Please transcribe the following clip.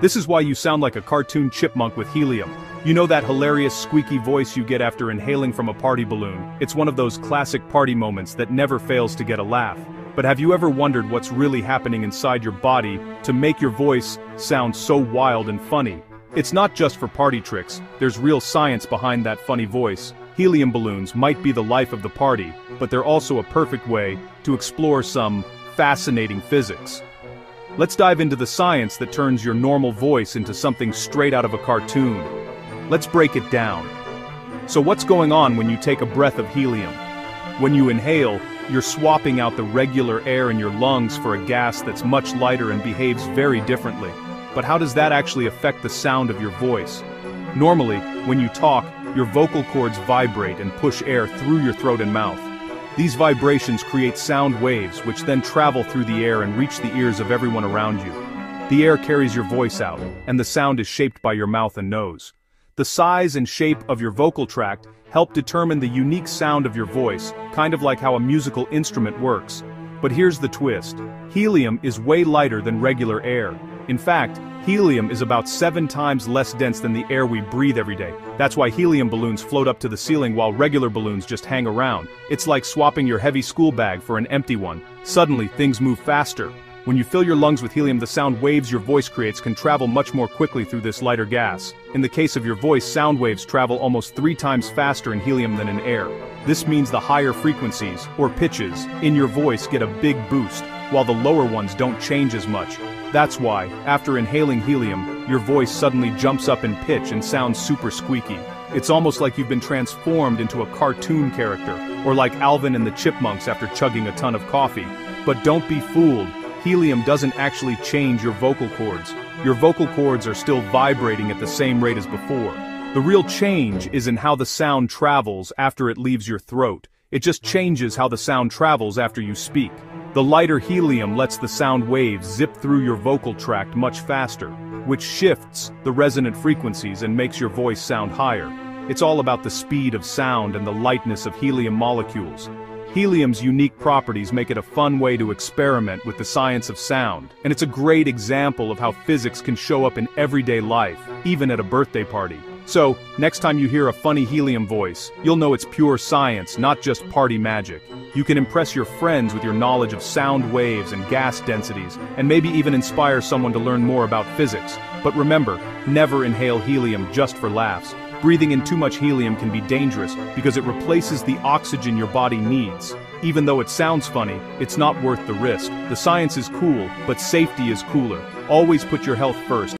This is why you sound like a cartoon chipmunk with helium. You know that hilarious squeaky voice you get after inhaling from a party balloon? It's one of those classic party moments that never fails to get a laugh. But have you ever wondered what's really happening inside your body to make your voice sound so wild and funny? It's not just for party tricks, there's real science behind that funny voice. Helium balloons might be the life of the party, but they're also a perfect way to explore some fascinating physics. Let's dive into the science that turns your normal voice into something straight out of a cartoon. Let's break it down. So what's going on when you take a breath of helium? When you inhale, you're swapping out the regular air in your lungs for a gas that's much lighter and behaves very differently. But how does that actually affect the sound of your voice? Normally, when you talk, your vocal cords vibrate and push air through your throat and mouth. These vibrations create sound waves which then travel through the air and reach the ears of everyone around you. The air carries your voice out, and the sound is shaped by your mouth and nose. The size and shape of your vocal tract help determine the unique sound of your voice, kind of like how a musical instrument works. But here's the twist. Helium is way lighter than regular air. In fact, helium is about seven times less dense than the air we breathe every day. That's why helium balloons float up to the ceiling while regular balloons just hang around. It's like swapping your heavy school bag for an empty one. Suddenly, things move faster. When you fill your lungs with helium the sound waves your voice creates can travel much more quickly through this lighter gas. In the case of your voice sound waves travel almost three times faster in helium than in air. This means the higher frequencies, or pitches, in your voice get a big boost, while the lower ones don't change as much. That's why, after inhaling helium, your voice suddenly jumps up in pitch and sounds super squeaky. It's almost like you've been transformed into a cartoon character, or like Alvin and the Chipmunks after chugging a ton of coffee. But don't be fooled, helium doesn't actually change your vocal cords. Your vocal cords are still vibrating at the same rate as before. The real change is in how the sound travels after it leaves your throat. It just changes how the sound travels after you speak. The lighter helium lets the sound waves zip through your vocal tract much faster, which shifts the resonant frequencies and makes your voice sound higher. It's all about the speed of sound and the lightness of helium molecules. Helium's unique properties make it a fun way to experiment with the science of sound, and it's a great example of how physics can show up in everyday life, even at a birthday party. So, next time you hear a funny helium voice, you'll know it's pure science, not just party magic. You can impress your friends with your knowledge of sound waves and gas densities, and maybe even inspire someone to learn more about physics. But remember, never inhale helium just for laughs. Breathing in too much helium can be dangerous because it replaces the oxygen your body needs. Even though it sounds funny, it's not worth the risk. The science is cool, but safety is cooler. Always put your health first.